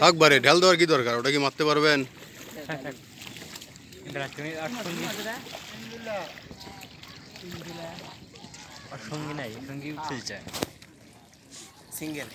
থাক বারে ঢাল দেওয়ার কি দরকার? ওটা কি মারতে পারবেন? সঙ্গী নাই সঙ্গী খেলছে সিঙ্গেল।